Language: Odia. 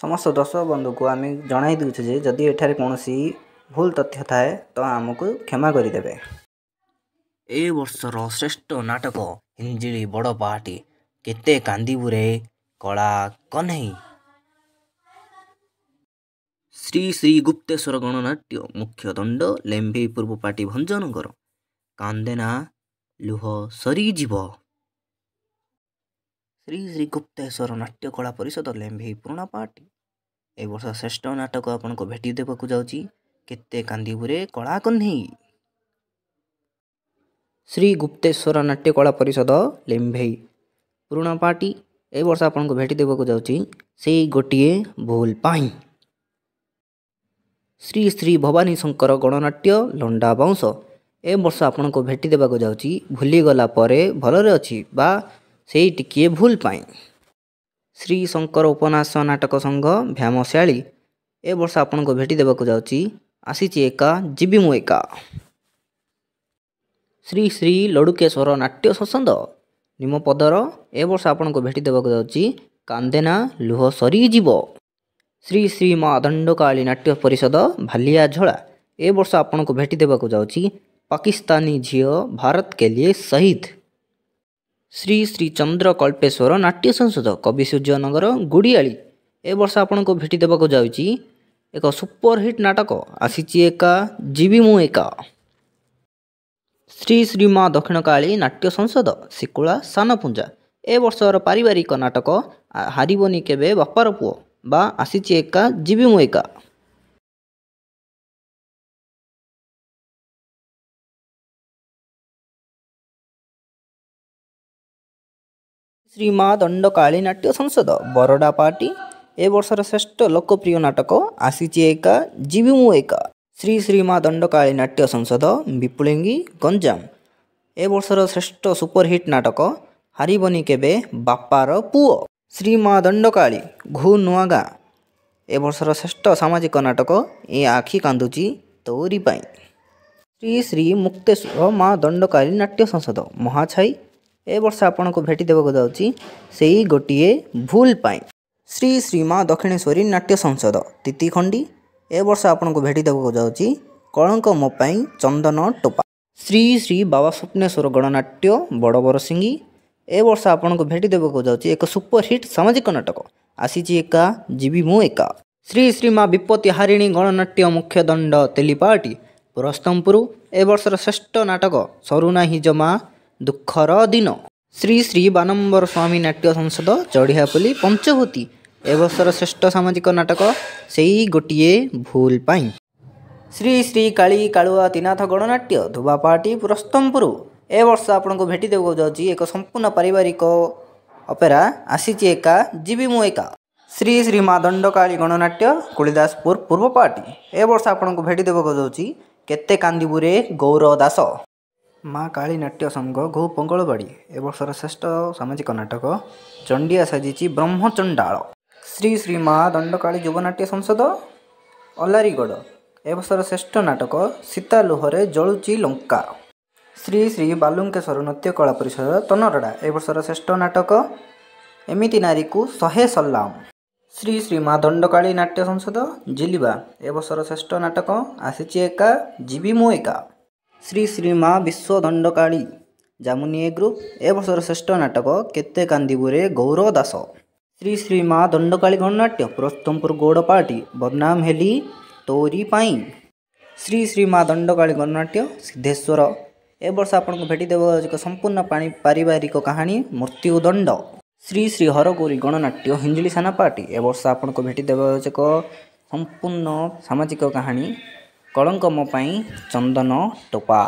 ସମସ୍ତ ଦର୍ଶକ ବନ୍ଧୁକୁ ଆମେ ଜଣାଇ ଦେଉଛୁ ଯେ ଯଦି ଏଠାରେ କୌଣସି ଭୁଲ ତଥ୍ୟ ଥାଏ ତ ଆମକୁ କ୍ଷମା କରିଦେବେ। ଏ ବର୍ଷର ଶ୍ରେଷ୍ଠ ନାଟକ ହିଞ୍ଜିଳି ବଡ଼ ପାହାଟି କେତେ କାନ୍ଦିବୁରେ କଳା କହ୍ନେଇ। ଶ୍ରୀ ଶ୍ରୀ ଗୁପ୍ତେଶ୍ୱର ଗଣନାଟ୍ୟ ମୁଖ୍ୟ ଦଣ୍ଡ ଲେମ୍ଭେଇ ପୂର୍ବ ପାଟି ଭଞ୍ଜନଗର କାନ୍ଦେନା ଲୁହ ସରିଯିବ। ଶ୍ରୀ ଶ୍ରୀ ଗୁପ୍ତେଶ୍ୱର ନାଟ୍ୟ କଳା ପରିଷଦ ଲେମ୍ଭେଇ ପୁରୁଣା ପାର୍ଟି ଏ ବର୍ଷ ଶ୍ରେଷ୍ଠ ନାଟକ ଆପଣଙ୍କୁ ଭେଟି ଦେବାକୁ ଯାଉଛି। କେତେ କାନ୍ଦିବୁରେ କଳା କହ୍ନେଇ। ଶ୍ରୀ ଗୁପ୍ତେଶ୍ୱର ନାଟ୍ୟ କଳା ପରିଷଦ ଲେମ୍ଭେଇ ପୁରୁଣା ପାର୍ଟି ଏ ବର୍ଷ ଆପଣଙ୍କୁ ଭେଟି ଦେବାକୁ ଯାଉଛି ସେଇ ଗୋଟିଏ ଭୁଲ ପାଇଁ। ଶ୍ରୀ ଶ୍ରୀ ଭବାନୀ ଶଙ୍କର ଗଣନାଟ୍ୟ ଲଣ୍ଡା ବାଉଁଶ ଏ ବର୍ଷ ଆପଣଙ୍କୁ ଭେଟି ଦେବାକୁ ଯାଉଛି। ଭୁଲିଗଲା ପରେ ଭଲରେ ଅଛି ବା ସେଇ ଟିକିଏ ଭୁଲ ପାଇଁ? ଶ୍ରୀ ଶଙ୍କର ଉପନ୍ୟାସ ନାଟକ ସଂଘ ଭ୍ୟାମଶାଳୀ ଏ ବର୍ଷ ଆପଣଙ୍କୁ ଭେଟି ଦେବାକୁ ଯାଉଛି। ଆସିଛି ଏକା ଯିବି ମୁଁ ଏକା। ଶ୍ରୀ ଶ୍ରୀ ଲଡ଼ୁକେଶ୍ୱର ନାଟ୍ୟ ସସନ୍ଦ ନିମପଦର ଏ ବର୍ଷ ଆପଣଙ୍କୁ ଭେଟି ଦେବାକୁ ଯାଉଛି। କାନ୍ଦେନା ଲୁହ ସରିଯିବ। ଶ୍ରୀ ଶ୍ରୀ ମା ଦଣ୍ଡକାଳୀ ନାଟ୍ୟ ପରିଷଦ ଭାଲିଆ ଝଳା। ଏ ବର୍ଷ ଆପଣଙ୍କୁ ଭେଟି ଦେବାକୁ ଯାଉଛି। ପାକିସ୍ତାନୀ ଝିଅ ଭାରତ କେଲିଏ ଶହୀଦ। ଶ୍ରୀ ଶ୍ରୀ ଚନ୍ଦ୍ର କଳ୍ପେଶ୍ୱର ନାଟ୍ୟ ସଂସଦ କବି ସୂର୍ଯ୍ୟନଗର ଗୁଡ଼ିଆଳି। ଏ ବର୍ଷ ଆପଣଙ୍କୁ ଭେଟି ଦେବାକୁ ଯାଉଛି ଏକ ସୁପରହିଟ୍ ନାଟକ ଆସିଛି ଏକା ଯିବି ମୁଁ ଏକା। ଶ୍ରୀ ଶ୍ରୀ ମା ଦକ୍ଷିଣକାଳୀ ନାଟ୍ୟ ସଂସଦ ଶିକୁଳା ସାନପୁଞ୍ଜା। ଏ ବର୍ଷର ପାରିବାରିକ ନାଟକ ହାରିବନି କେବେ ବାପାର ପୁଅ ବା ଆସିଛି ଏକା ଯିବି ମୁଁ ଏକା। ଶ୍ରୀ ମା ଦଣ୍ଡକାଳୀ ନାଟ୍ୟ ସଂସଦ ବରଡ଼ା ପାର୍ଟି ଏ ବର୍ଷର ଶ୍ରେଷ୍ଠ ଲୋକପ୍ରିୟ ନାଟକ ଆସିଛି ଏକା ଯିବି ମୁଁ ଏକା ଶ୍ରୀ ଶ୍ରୀ ମା ଦଣ୍ଡକାଳୀ ନାଟ୍ୟ ସଂସଦ ବିପୁଳିଙ୍ଗି ଗଞ୍ଜାମ ଏ ବର୍ଷର ଶ୍ରେଷ୍ଠ ସୁପରହିଟ୍ ନାଟକ ହାରିବନି କେବେ ବାପାର ପୁଅ ଶ୍ରୀ ମା ଦଣ୍ଡକାଳୀ ଘୁ ନୂଆ ଗାଁ ଏ ବର୍ଷର ଶ୍ରେଷ୍ଠ ସାମାଜିକ ନାଟକ ଏ ଆଖି କାନ୍ଦୁଛି ତୋରି ପାଇଁ ଶ୍ରୀ ଶ୍ରୀ ମୁକ୍ତେଶ୍ୱର ମା ଦଣ୍ଡକାଳୀ ନାଟ୍ୟ ସଂସଦ ମହାଛାଇ ଏ ବର୍ଷ ଆପଣଙ୍କୁ ଭେଟି ଦେବାକୁ ଯାଉଛି ସେଇ ଗୋଟିଏ ଭୁଲ ପାଇଁ। ଶ୍ରୀ ଶ୍ରୀ ମା ଦକ୍ଷିଣେଶ୍ୱରୀ ନାଟ୍ୟ ସଂସଦ ତିତିଖଣ୍ଡି। ଏ ବର୍ଷ ଆପଣଙ୍କୁ ଭେଟି ଦେବାକୁ ଯାଉଛି କଳଙ୍କ ମୋ ପାଇଁ ଚନ୍ଦନ ଟୋପା। ଶ୍ରୀ ଶ୍ରୀ ବାବା ସ୍ୱପ୍ନେଶ୍ୱର ଗଣନାଟ୍ୟ ବଡ଼ ବରସିଙ୍ଗି ଏ ବର୍ଷ ଆପଣଙ୍କୁ ଭେଟି ଦେବାକୁ ଯାଉଛି ଏକ ସୁପରହିଟ୍ ସାମାଜିକ ନାଟକ ଆସିଛି ଏକା ଯିବି ମୁଁ ଏକା। ଶ୍ରୀ ଶ୍ରୀ ମା ବିପତ୍ତି ହାରିଣୀ ଗଣନାଟ୍ୟ ମୁଖ୍ୟ ଦଣ୍ଡ ତେଲିପାଟି ପୁରସ୍ତମପୁର। ଏ ବର୍ଷର ଶ୍ରେଷ୍ଠ ନାଟକ ସରୁନାହିଁ ଜମା। ଦୁଃଖର ଦିନ ଶ୍ରୀ ଶ୍ରୀ ବାନମ୍ବର ସ୍ୱାମୀ ନାଟ୍ୟ ସଂସଦ ଚଢ଼ିଆପଲ୍ଲୀ ପଞ୍ଚଭୂତି ଏ ବର୍ଷର ଶ୍ରେଷ୍ଠ ସାମାଜିକ ନାଟକ ସେଇ ଗୋଟିଏ ଭୁଲ ପାଇଁ। ଶ୍ରୀ ଶ୍ରୀ କାଳୀ କାଳୁଆ ତିନାଥ ଗଣନାଟ୍ୟ ଧୁବାପାଟି ପୁରସ୍ତମପୁର ଏ ବର୍ଷ ଆପଣଙ୍କୁ ଭେଟି ଦେବାକୁ ଯାଉଛି ଏକ ସମ୍ପୂର୍ଣ୍ଣ ପାରିବାରିକ ଅପେରା ଆସିଛି ଏକା ଯିବି ମୁଁ ଏକା। ଶ୍ରୀ ଶ୍ରୀ ମା ଦଣ୍ଡକାଳୀ ଗଣନାଟ୍ୟ କୁଳିଦାସପୁର ପୂର୍ବ ପାର୍ଟି ଏ ବର୍ଷ ଆପଣଙ୍କୁ ଭେଟି ଦେବାକୁ ଯାଉଛି କେତେ କାନ୍ଦିବୁରେ ଗୌର ଦାସ ମା କାଳୀ ନାଟ୍ୟ ସଂଘ ଘୋ ପଙ୍ଗଳବାଡ଼ି ଏ ବର୍ଷର ଶ୍ରେଷ୍ଠ ସାମାଜିକ ନାଟକ ଚଣ୍ଡିଆ ସାଜିଛି ବ୍ରହ୍ମଚଣ୍ଡାଳ। ଶ୍ରୀ ଶ୍ରୀ ମା ଦଣ୍ଡକାଳୀ ଯୁବନାଟ୍ୟ ସଂସଦ ଅଲାରିଗଡ଼ ଏ ବର୍ଷର ଶ୍ରେଷ୍ଠ ନାଟକ ସୀତା ଲୁହରେ ଜଳୁଛି ଲଙ୍କା। ଶ୍ରୀ ଶ୍ରୀ ବାଲୁଙ୍କେଶ୍ୱର ନୃତ୍ୟ କଳା ପରିଷଦ ତନରଡ଼ା ଏ ବର୍ଷର ଶ୍ରେଷ୍ଠ ନାଟକ ଏମିତି ନାରୀକୁ ଶହେ ସଲାମ। ଶ୍ରୀ ଶ୍ରୀ ମା ଦଣ୍ଡକାଳୀ ନାଟ୍ୟ ସଂସଦ ଜିଲିବା ଏ ବର୍ଷର ଶ୍ରେଷ୍ଠ ନାଟକ ଆସିଛି ଏକା ଯିବି ମୁଁ ଏକା। ଶ୍ରୀ ଶ୍ରୀ ମା ବିଶ୍ୱ ଦଣ୍ଡକାଳୀ। ଜାମୁନିଏ ଗ୍ରୁପ୍ ଏ ବର୍ଷର ଶ୍ରେଷ୍ଠ ନାଟକ କେତେ କାନ୍ଦିବୁରେ ଗୌର ଦାସ ଶ୍ରୀ ଶ୍ରୀ ମା ଦଣ୍ଡକାଳୀ ଗଣନାଟ୍ୟ ପୁରସ୍ତମପୁର ଗୌଡ଼ ପାର୍ଟି ବଦନାମ ହେଲି ତୋରି ପାଇଁ। ଶ୍ରୀ ଶ୍ରୀ ମା ଦଣ୍ଡକାଳୀ ଗଣନାଟ୍ୟ ସିଦ୍ଧେଶ୍ୱର। ଏ ବର୍ଷ ଆପଣଙ୍କୁ ଭେଟି ଦେବ ଏକ ସମ୍ପୂର୍ଣ୍ଣ ପାଣି ପାରିବାରିକ କାହାଣୀ ମୃତ୍ୟୁଦଣ୍ଡ ଶ୍ରୀ ଶ୍ରୀ ହରଗୌରୀ ଗଣନାଟ୍ୟ ହିଞ୍ଜିଳି ସାନା ପାର୍ଟି ଏ ବର୍ଷ ଆପଣଙ୍କୁ ଭେଟି ଦେବ ଏକ ସମ୍ପୂର୍ଣ୍ଣ ସାମାଜିକ କାହାଣୀ କଳଙ୍କ ମୋ ପାଇଁ ଚନ୍ଦନ ଟୋପା।